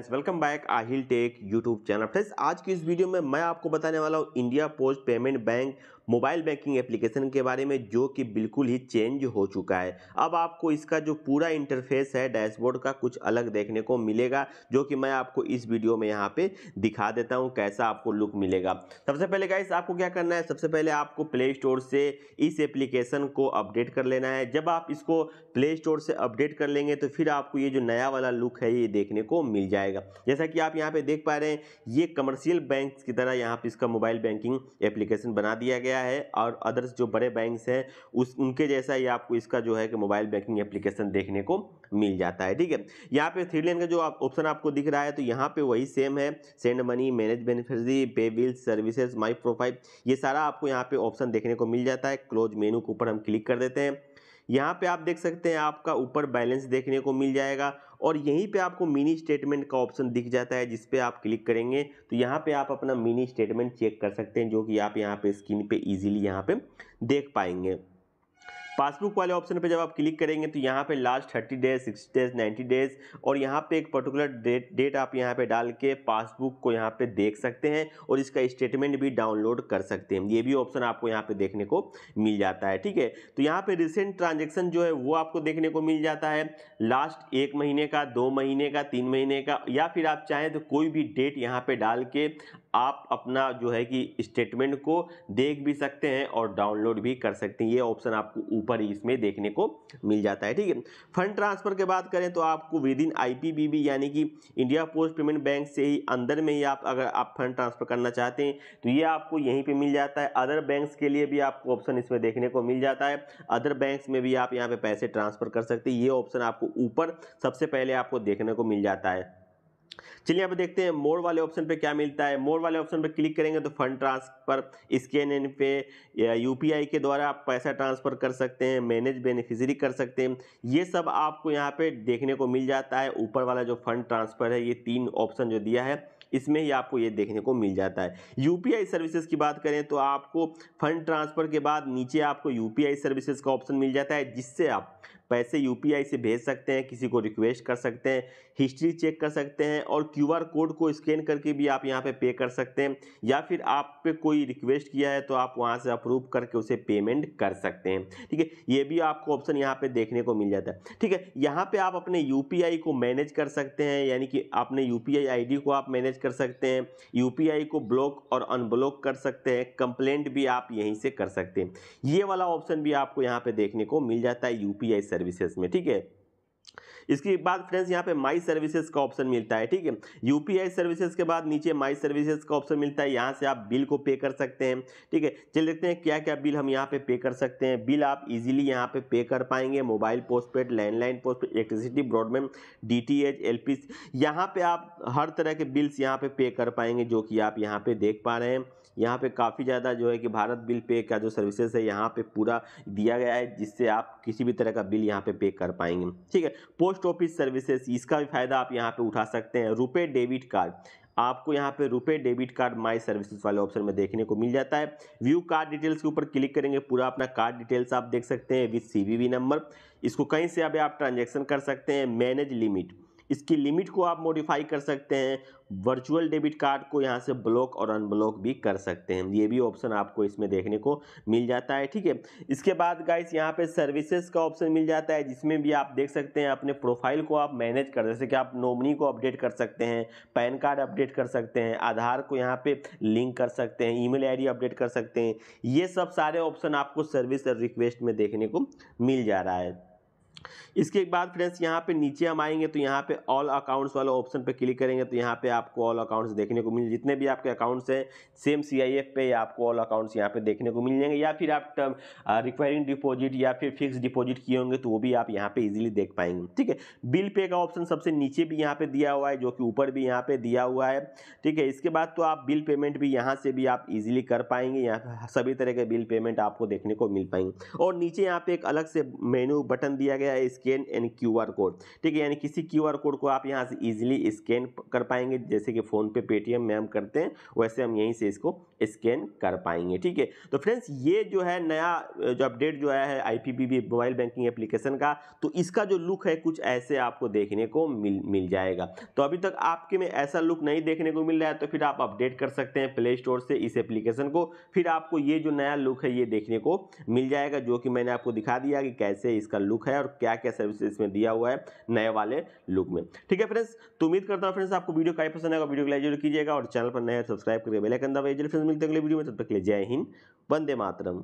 Friends welcome back Aahil tech YouTube channel friends आज की इस वीडियो में मैं आपको बताने वाला हूँ India Post Payment Bank mobile banking application के बारे में जो कि बिल्कुल ही चेंज हो चुका है। अब आपको इसका जो पूरा इंटरफेस है, डैशबोर्ड का कुछ अलग देखने को मिलेगा, जो कि मैं आपको इस वीडियो में यहाँ पे दिखा देता हूँ कैसा आपको लुक मिलेगा। सबसे पहले गाइस आपको क्या करना है? सबसे पहले आपको प्ले स्टोर से इस एप्लीकेशन को अपडेट कर लेना है। जब आप इसको प्ले स्टोर से अपडेट कर लेंगे तो फिर आपको ये जो नया वाला लुक है, ये देखने को मिल जाएगा। जैसा कि आप यहाँ पे देख पा रहे हैं, ये कमर्शियल बैंक की तरह यहाँ पे इसका मोबाइल बैंकिंग एप्लीकेशन बना दिया गया है और अदर्स जो बड़े बैंक्स हैं उस उनके जैसा ही आपको इसका जो है कि मोबाइल बैंकिंग एप्लीकेशन देखने को मिल जाता है ठीक है? यहाँ पे थ्री लेन का जो ऑप्शन आप, आपको दिख रहा है तो यहाँ पे वही सेम है send money manage beneficiary pay bill services my profile ये सारा आपको यहाँ पे ऑप्शन देखने को मिल जाता है क्लोज मेनू के ऊपर हम क्लिक कर देते हैं। यहाँ पे आप देख सकते हैं आपका ऊपर बैलेंस देखने को मिल जाएगा और यहीं पे आपको मिनी स्टेटमेंट का ऑप्शन दिख जाता है जिस पे आप क्लिक करेंगे। तो यहाँ पे आप अपना मिनी स्टेटमेंट चेक कर सकते हैं जो कि आप यहाँ पे स्क्रीन पे इजीली यहाँ पे देख पाएँगे। पासबुक वाले ऑप्शन पे जब आप क्लिक करेंगे तो यहाँ पे last thirty days, sixty days, ninety days और यहाँ पे एक पर्टिकुलर डेट डेट आप यहाँ पे डाल के पासबुक को यहाँ पे देख सकते हैं और इसका स्टेटमेंट भी डाउनलोड कर सकते हैं। ये भी ऑप्शन आपको यहाँ पे देखने को मिल जाता है, ठीक है? तो यहाँ पे रिसेंट ट्रांजेक्शन जो है वो आपको देखने को मिल जाता है। लास्ट एक महीने का, दो महीने का, तीन महीने का या फिर आप चाहें तो कोई भी डेट यहाँ पर डाल के आप अपना जो है कि स्टेटमेंट को देख भी सकते हैं और डाउनलोड भी कर सकते हैं। ये ऑप्शन आपको ऊपर ही इसमें देखने को मिल जाता है, ठीक है? फंड ट्रांसफ़र की बात करें तो आपको विद इन आई यानी कि इंडिया पोस्ट पेमेंट बैंक से ही अंदर में ही आप अगर आप फंड ट्रांसफ़र करना चाहते हैं तो ये आपको यहीं पर मिल जाता है। अदर बैंक्स के लिए भी आपको ऑप्शन इसमें देखने को मिल जाता है। अदर बैंक्स में भी आप यहाँ पर पैसे ट्रांसफ़र कर सकते हैं। ये ऑप्शन आपको ऊपर सबसे पहले आपको देखने को मिल जाता है। चलिए पे देखते हैं मोड वाले ऑप्शन पे क्या मिलता है। मोड वाले ऑप्शन पे क्लिक करेंगे तो फंड ट्रांसफ़र, स्कैन इन पे, या यूपीआई के द्वारा आप पैसा ट्रांसफ़र कर सकते हैं, मैनेज बेनिफिशरी कर सकते हैं। ये सब आपको यहाँ पे देखने को मिल जाता है। ऊपर वाला जो फंड ट्रांसफ़र है, ये तीन ऑप्शन जो दिया है, इसमें ही आपको ये देखने को मिल जाता है। यूपीआई सर्विसेज़ की बात करें तो आपको फंड ट्रांसफ़र के बाद नीचे आपको यूपीआई सर्विसेज़ का ऑप्शन मिल जाता है, जिससे आप पैसे यूपीआई से भेज सकते हैं, किसी को रिक्वेस्ट कर सकते हैं हिस्ट्री चेक कर सकते हैं और क्यूआर कोड को स्कैन करके भी आप यहाँ पे पे कर सकते हैं या फिर आप पे कोई रिक्वेस्ट किया है तो आप वहाँ से अप्रूव करके उसे पेमेंट कर सकते हैं। ठीक है? ये भी आपको ऑप्शन यहाँ पे देखने को मिल जाता है। ठीक है? यहाँ पे आप अपने यूपीआई को मैनेज कर सकते हैं, यानी कि अपने यू पी को आप मैनेज कर सकते हैं यूपीआई को ब्लॉक और अनब्लॉक कर सकते हैं कंप्लेंट भी आप यहीं से कर सकते हैं। ये वाला ऑप्शन भी आपको यहाँ पे देखने को मिल जाता है यू सर्विसेज़ में, ठीक है? इसके बाद फ्रेंड्स यहाँ पे माई सर्विसेज़ का ऑप्शन मिलता है, ठीक है? यूपीआई सर्विसेज़ के बाद नीचे माई सर्विसेज़ का ऑप्शन मिलता है, यहाँ से आप बिल को पे कर सकते हैं, ठीक है? चलिए देखते हैं क्या क्या बिल हम यहाँ पे पे कर सकते हैं। बिल आप इजीली यहाँ पे पे कर पाएँगे mobile postpaid landline postpaid electricity broadband D T H L P यहाँ पे आप हर तरह के बिल्स यहाँ पे पे कर पाएँगे, जो कि आप यहाँ पे देख पा रहे हैं। यहाँ पे काफ़ी ज़्यादा जो है कि भारत बिल पे का जो सर्विसेज़ है, यहाँ पे पूरा दिया गया है, जिससे आप किसी भी तरह का बिल यहाँ पे पे कर पाएँगे। ठीक है पोस्ट ऑफ़िस सर्विसेज़ इसका भी फ़ायदा आप यहाँ पे उठा सकते हैं। रुपए डेबिट कार्ड, आपको यहाँ पे रुपए डेबिट कार्ड माई सर्विसेज़ वाले ऑप्शन में देखने को मिल जाता है। व्यू कार्ड डिटेल्स के ऊपर क्लिक करेंगे, पूरा अपना कार्ड डिटेल्स आप देख सकते हैं विथ सीवीवी नंबर इसको कहीं से अभी आप ट्रांजेक्शन कर सकते हैं मैनेज लिमिट इसकी लिमिट को आप मॉडिफाई कर सकते हैं। वर्चुअल डेबिट कार्ड को यहाँ से ब्लॉक और अनब्लॉक भी कर सकते हैं। ये भी ऑप्शन आपको इसमें देखने को मिल जाता है, ठीक है? इसके बाद गाइस यहाँ पे सर्विसेज़ का ऑप्शन मिल जाता है, जिसमें भी आप देख सकते हैं, अपने प्रोफ़ाइल को आप मैनेज कर, जैसे कि आप नॉमिनी को अपडेट कर सकते हैं पैन कार्ड अपडेट कर सकते हैं, आधार को यहाँ पे लिंक कर सकते हैं ईमेल आईडी अपडेट कर सकते हैं। ये सब सारे ऑप्शन आपको सर्विस रिक्वेस्ट में देखने को मिल जा रहा है। इसके बाद फ्रेंड्स, यहाँ पे नीचे हम आएँगे तो यहाँ पे ऑल अकाउंट्स वाले ऑप्शन पे क्लिक करेंगे तो यहाँ पे आपको ऑल अकाउंट्स देखने को मिल, जितने भी आपके अकाउंट्स हैं सेम सी आई एफ़ पे आपको ऑल अकाउंट्स यहाँ पे देखने को मिल जाएँगे। या फिर आप रिक्वायरिंग डिपॉजिट या फिर फिक्स डिपॉजिट किए होंगे तो वो भी आप यहाँ पे इजिली देख पाएँगे। ठीक है? बिल पे का ऑप्शन सबसे नीचे भी यहाँ पे दिया हुआ है, जो कि ऊपर भी यहाँ पे दिया हुआ है। ठीक है? इसके बाद तो आप बिल पेमेंट भी यहाँ से भी आप इजिली कर पाएँगे, यहाँ सभी तरह के बिल पेमेंट आपको देखने को मिल पाएँगे। और नीचे यहाँ पे एक अलग से मेन्यू बटन दिया गया है स्कैन क्यू कोड। ठीक है, यानी किसी क्यूआर कोड को आप यहाँ से इजीली स्कैन कर पाएँगे। जैसे कि फ़ोन पे, पेटीएम में हम करते हैं, वैसे हम यहीं से इसको स्कैन कर पाएँगे। ठीक है तो फ्रेंड्स ये जो है नया, जो अपडेट जो आया है आई मोबाइल बैंकिंग एप्लीकेशन का तो इसका जो लुक है कुछ ऐसे आपको देखने को मिल मिल जाएगा। तो अभी तक आपके में ऐसा लुक नहीं देखने को मिल रहा है तो फिर आप अपडेट कर सकते हैं प्ले स्टोर से इस एप्लीकेशन को। फिर आपको ये जो नया लुक है, ये देखने को मिल जाएगा, जो कि मैंने आपको दिखा दिया कि कैसे इसका लुक है और क्या क्या सर्विस इसमें दिया हुआ है नए वाले लुक में। ठीक है फ्रेंड्स तो उम्मीद करता हूँ फ्रेंड्स आपको वीडियो काफ़ी पसंद आएगा, वीडियो को लाइक ज़रूर कीजिएगा और चैनल पर नया सब्सक्राइब करके बेलाइकन दबाइए फ्रेंड्स मिलते हैं अगले वीडियो में, तब तक लिए जय हिंद, वंदे मातरम।